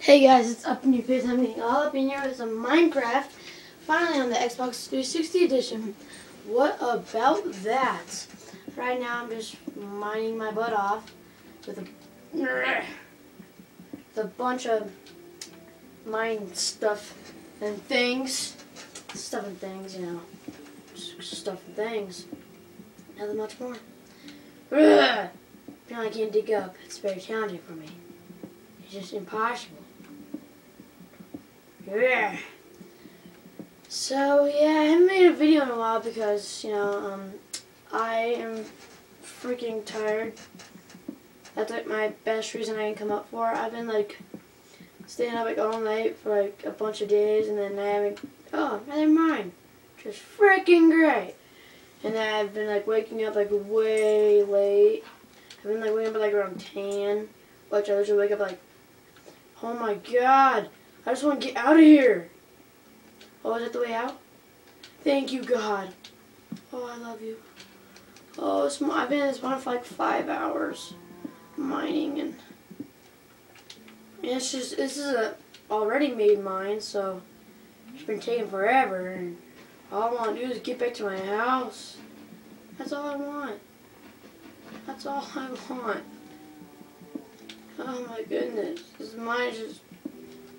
Hey guys, it's Up in Your Face. I'm getting all up in here with some Minecraft. Finally on the Xbox 360 edition. What about that? Right now I'm just mining my butt off with a, with a bunch of mine stuff and things. Stuff and things, you know. Stuff and things. Nothing much more. Apparently I can't dig up. It's very challenging for me. It's just impossible. Yeah. So yeah, I haven't made a video in a while because you know um, I am freaking tired. That's like my best reason I can come up for. I've been like staying up like all night for like a bunch of days, and then I haven't. Oh, never mind. Just freaking great. And then I've been like waking up like way late. I've been like waking up like around ten, which I usually wake up like. Oh my god. I just want to get out of here. Oh, is that the way out? Thank you, God. Oh, I love you. Oh, I've been in this one for like five hours mining, and, and it's just, this is a already made mine, so it's been taking forever, and all I want to do is get back to my house. That's all I want. That's all I want. Oh my goodness. This mine is just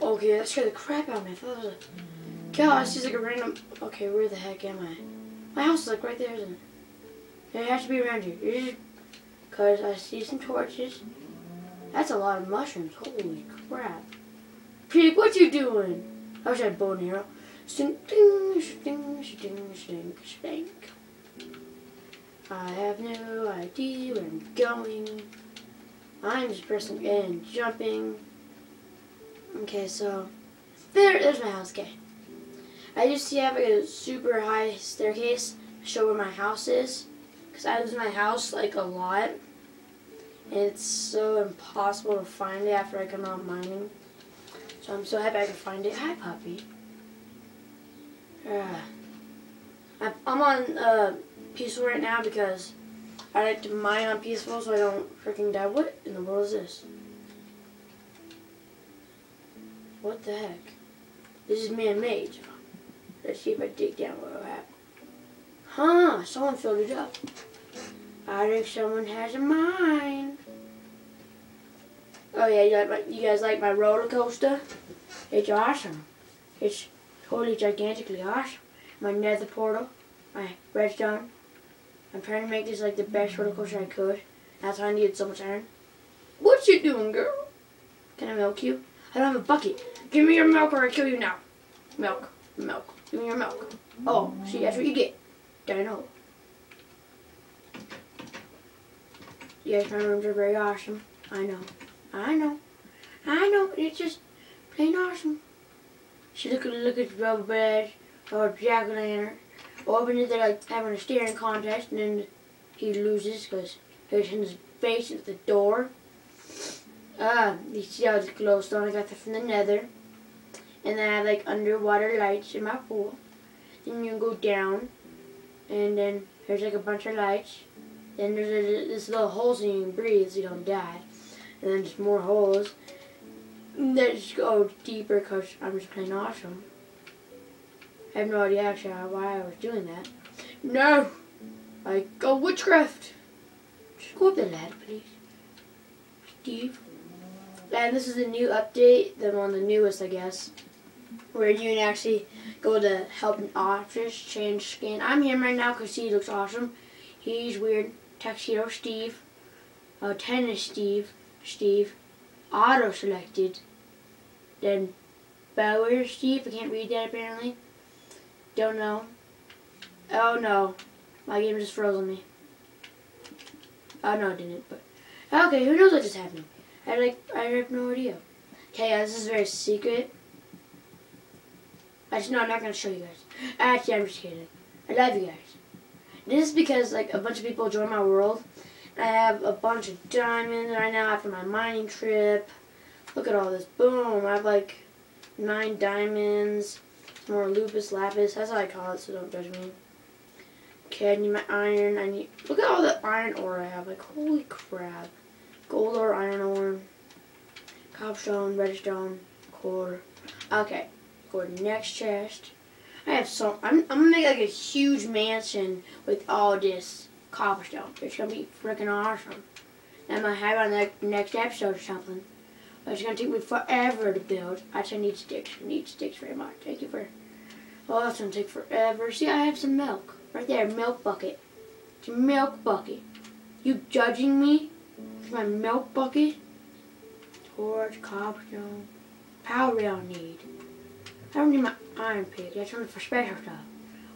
Okay, that scared the crap out of me. I thought it was a... Just like a random... Okay, where the heck am I? My house is like right there, isn't it? It has to be around here. Because I see some torches. That's a lot of mushrooms. Holy crap. Pig, what you doing? I wish I had bow and arrow. Stink, ding, sting, sting, stink, stink. I have no idea where I'm going. I'm just pressing and jumping. Okay, so there, there's my house. Okay, I used to have like a super high staircase to show where my house is, because I lose my house like a lot, and it's so impossible to find it after I come out mining. So I'm so happy I can find it. Hi, puppy. Uh, I'm on uh, peaceful right now because I like to mine on peaceful so I don't freaking die. What in the world is this? What the heck? This is man-made. Let's see if I dig down what will happen. Huh, someone filled it up. I think someone has a mine. Oh yeah, you, like my, you guys like my roller coaster? It's awesome. It's totally gigantically awesome. My nether portal, my redstone. I'm trying to make this like the best roller coaster I could. That's why I needed so much iron. What you doing, girl? Can I milk you? I don't have a bucket. Give me your milk or I kill you now. Milk. Milk. Give me your milk. Oh, see, that's what you get. Dino. Yes, my rooms are very awesome. I know. I know. I know. It's just plain awesome. She look at look at the rubber bed or jack o' lantern. Open it, they're like having a staring contest, and then he loses because his face at the door. Ah, you see how it's glowstone? I got that from the nether. And then I have like underwater lights in my pool. Then you go down, and then there's like a bunch of lights. Then there's a, this little holes so you can breathe so you don't die. And then just more holes. And then just go deeper because I'm just playing awesome. I have no idea actually why I was doing that. No! I go witchcraft! Just go up the ladder, please. Steve. And this is a new update, the one the newest, I guess, where you can actually go to Help and Options change skin. I'm him right now because he looks awesome. He's weird. Tuxedo Steve, uh, Tennis Steve, Steve, Auto selected, then Bauer Steve. I can't read that apparently. Don't know. Oh no, my game just froze on me. Oh no, it didn't. But okay, who knows what just happened? I like I have no idea. Okay, yeah, this is very secret. I just no, I'm not gonna show you guys. Actually, I'm just kidding. I love you guys. This is because like a bunch of people join my world. I have a bunch of diamonds right now after my mining trip. Look at all this. Boom. I have like nine diamonds. More lupus lapis. That's how I call it, so don't judge me. Okay, I need my iron. I need. Look at all the iron ore I have. Like, holy crap. Gold ore, iron ore. cobblestone, redstone, core. Okay, for next chest. I have so I'm I'm gonna make like a huge mansion with all this cobblestone. It's gonna be freaking awesome. And I'm gonna have on the next episode or something. But it's gonna take me forever to build. I need sticks. I need sticks very much. Thank you for. Oh, that's gonna take forever. See, I have some milk right there. Milk bucket. It's a milk bucket. You judging me? My milk bucket. Torch, cobblestone, power rail need. I don't need my iron pick. That's only for special stuff.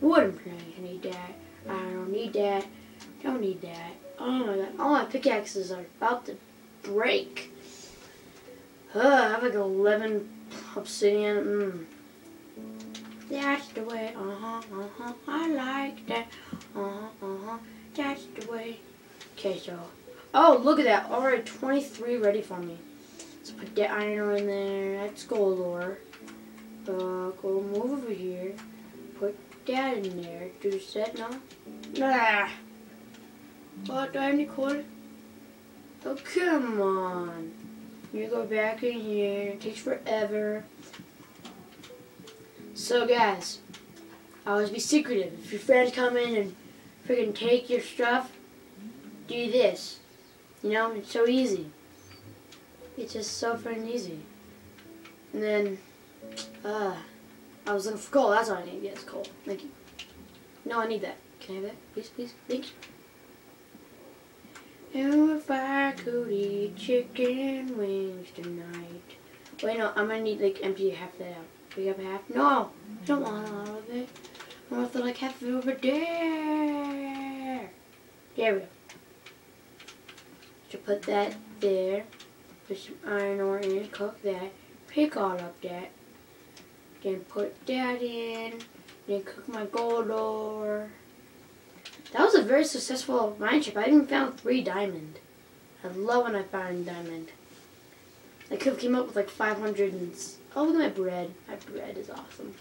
Wooden plank, I need that. I don't need that. Don't need that. Oh my god. All my pickaxes are about to break. Ugh, I have like 11 obsidian. Mm. That's the way. Uh-huh, uh-huh. I like that. Uh-huh, uh-huh. That's the way. Okay, so. Oh, look at that. Alright, 23 ready for me. Let's put that iron ore in there. That's gold ore. Uh, go move over here. Put that in there. Do set no? Nah. What do I need coal? Oh, come on. You go back in here. It takes forever. So, guys, always be secretive. If your friends come in and freaking take your stuff, do this. You know, it's so easy. It's just so freaking easy. And then, uh, I was looking for coal. That's all I need. Yes, coal. Thank you. No, I need that. Can I have that? Please, please. Thank you. If I could eat chicken wings tonight. Wait, no, I'm gonna need like empty half that out. We have half? No, I don't want all of it. I want to like half of it over there. There we go. Put that there. Put some iron ore in, cook that. Pick all up that. Then put that in. Then cook my gold ore. That was a very successful mine trip. I even found three diamond. I love when I find diamond. I could have came up with like 500 and... Oh, look at my bread. My bread is awesome.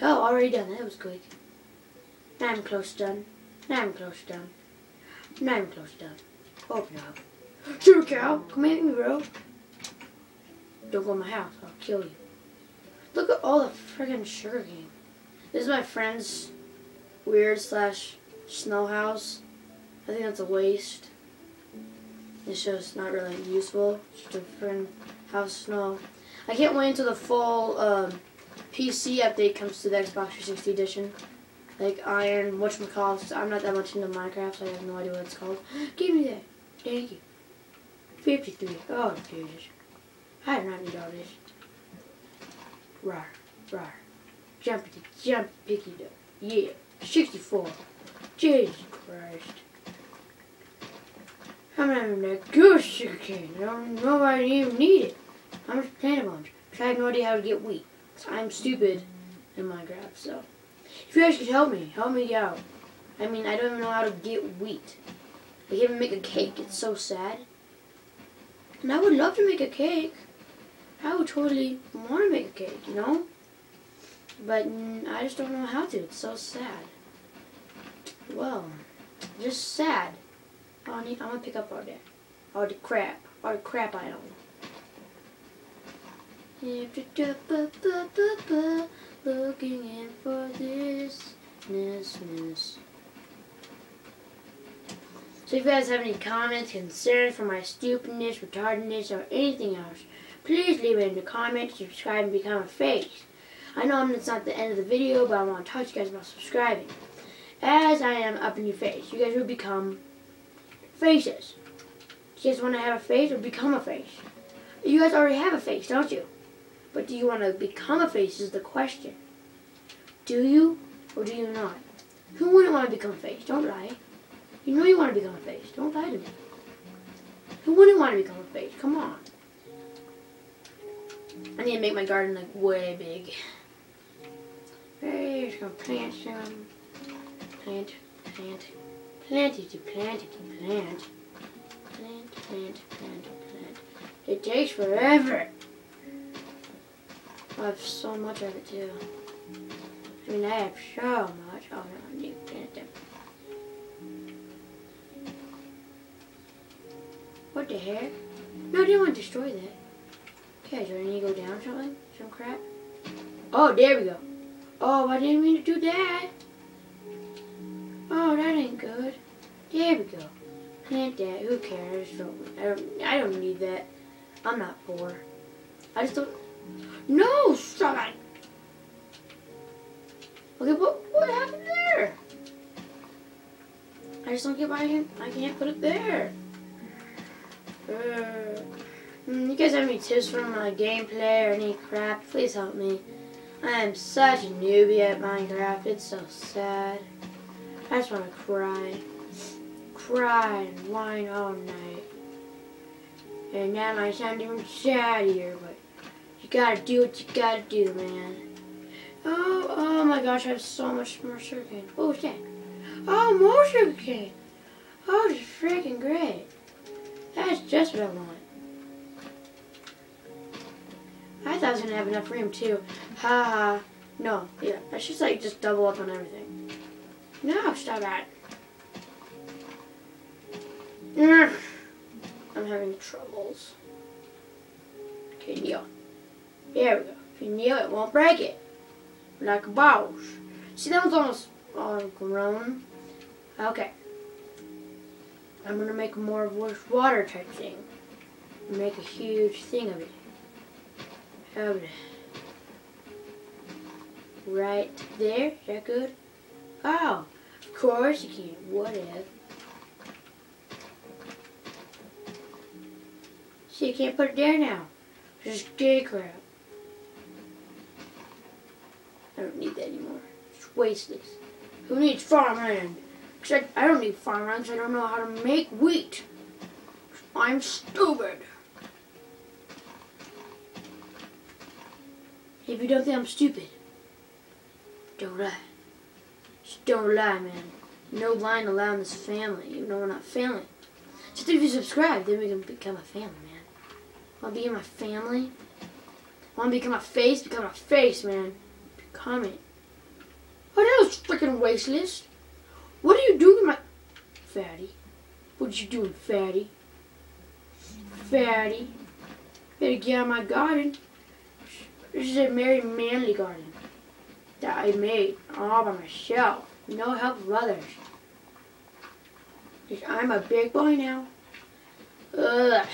Oh, already done. That was quick. Now I'm close done. Now I'm close done. I'm close done. Open up. Cow, come at me, bro. Don't go in my house. I'll kill you. Look at all the friggin' sugar cane. This is my friend's weird slash snow house. I think that's a waste. It's just not really useful. Just a friend house snow. I can't wait until the full um, PC update comes to the Xbox 360 edition. Like Iron, whatchamacallit. I'm not that much into Minecraft, so I have no idea what it's called. Give me that. Thank you. 53. Oh, Jesus. I do not need all this. Rar, rar. Jumpy, jump, picky duck. Yeah. 64. Jesus Christ. I'm cane. I don't know I even need it. I'm just playing a bunch. I have no idea how to get wheat. I'm stupid in Minecraft, so. If you guys could help me, help me out. I mean, I don't even know how to get wheat. I can't even make a cake. It's so sad. And I would love to make a cake. I would totally want to make a cake, you know? But mm, I just don't know how to. It's so sad. Well, just sad. Oh, I need, I'm gonna pick up all that. All the crap. All the crap I own. Looking in for this, this. So if you guys have any comments, concerns for my stupidness, retardedness, or anything else, please leave it in the comments, subscribe, and become a face. I know it's not the end of the video, but I want to talk to you guys about subscribing. As I am up in your face, you guys will become faces. You guys want to have a face or become a face? You guys already have a face, don't you? But do you want to become a face is the question. Do you or do you not? Who wouldn't want to become a face? Don't lie. You know you want to become a face. Don't lie to me. Who wouldn't want to become a face? Come on. I need to make my garden like way big. Hey, just gonna plant some. Plant, plant, plant it, plant it, plant. Plant, plant, plant, plant. It takes forever. I have so much of it too. I mean, I have so much. Oh no. What the heck? No, I didn't want to destroy that. Okay, do I need to go down something? Some crap? Oh, there we go. Oh, I didn't mean to do that. Oh, that ain't good. There we go. Plant that. Who cares? I don't, I don't need that. I'm not poor. I just don't. No, stop it. Okay, what what happened there? I just don't get why I can't, I can't put it there. Uh, mm, you guys have any tips for my gameplay or any crap? Please help me. I am such a newbie at Minecraft. It's so sad. I just want to cry. Cry and whine all night. And that might sound even sadder, but gotta do what you gotta do, man. Oh, oh my gosh, I have so much more sugarcane. Oh, what's that? Oh, more sugarcane. Oh, this is freaking great. That's just what I want. I thought I was gonna have enough room too. Ha ha. No, yeah, I should like just double up on everything. No, stop that. Ugh. I'm having troubles. Okay, kneel. There we go. If you kneel, it won't break it. Like a boss. See, that one's almost all grown. Okay. I'm gonna make more of this water type thing. Make a huge thing of it. Of it. Right there. Is that good? Oh, of course you can. Whatever. See, you can't put it there now. Just gay crap. I don't need that anymore. It's wasteless. Who needs farmland? Cause I, don't need farmland I don't know how to make wheat. I'm stupid. If you don't think I'm stupid, don't lie. Just don't lie, man. No lying allowed in this family, even though we're not family. Just if you subscribe, then we can become a family, man. Want to be in my family? Want to become a face? Become a face, man. Become it. Was freaking wasteless. What are you doing, my... Fatty. What you doing, fatty? Fatty. Better get out of my garden. This is a very manly garden that I made all by myself. No help of others. Because I'm a big boy now. Ugh.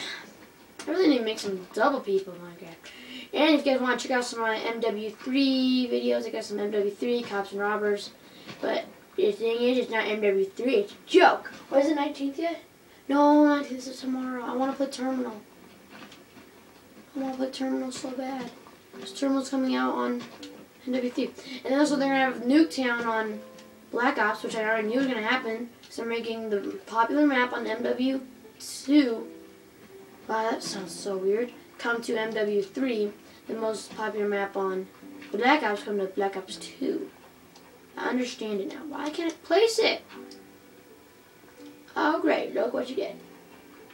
I really need to make some double people in Minecraft. And if you guys want to check out some of my MW3 videos, I got some MW3, Cops and Robbers. But the thing is, it's not MW3, it's a joke. What is it, 19th yet? No, 19th is tomorrow. I want to play Terminal. I want to play Terminal so bad. This Terminal's coming out on MW3. And also they're going to have Nuketown on Black Ops, which I already knew was going to happen. So they're making the popular map on MW2. Wow, that sounds so weird. Come to MW3, the most popular map on Black Ops, come to Black Ops 2. I understand it now. Why can't I place it? Oh, great. Look what you did.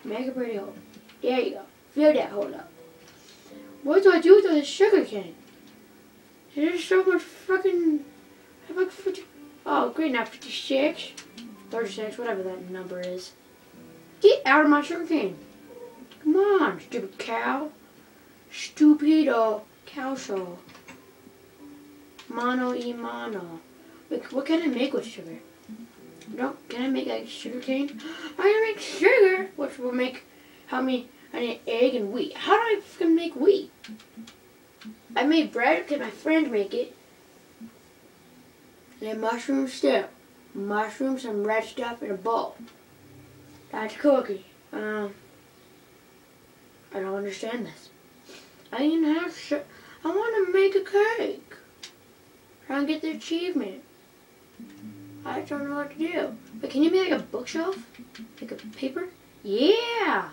Make a pretty hole. There you go. Fill that hole up. What do I do with this sugar cane? There's so much fucking... Like 50, oh, great. Now 56. 36, whatever that number is. Get out of my sugar cane. Come on, stupid cow. Stupido show. Mono e mono. Wait, what can I make with sugar? No, can I make like sugar cane? I can make sugar, which will make how many I need egg and wheat. How do I fucking make wheat? I made bread can my friend make it. And mushroom stew. Mushrooms, some red stuff in a bowl. That's cookie. Um, I don't understand this. I didn't have sh I want to make a cake. Try and get the achievement. I don't know what to do. But can you make like a bookshelf? Like a paper? Yeah!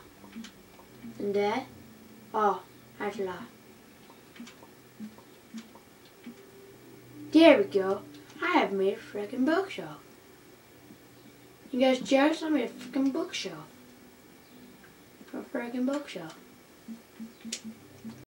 And that? Oh, that's a. There we go. I have made a freaking bookshelf. You guys jealous? I made a freaking bookshelf. A freaking bookshelf. Mm-hmm.